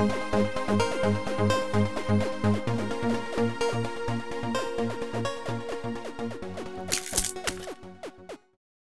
Música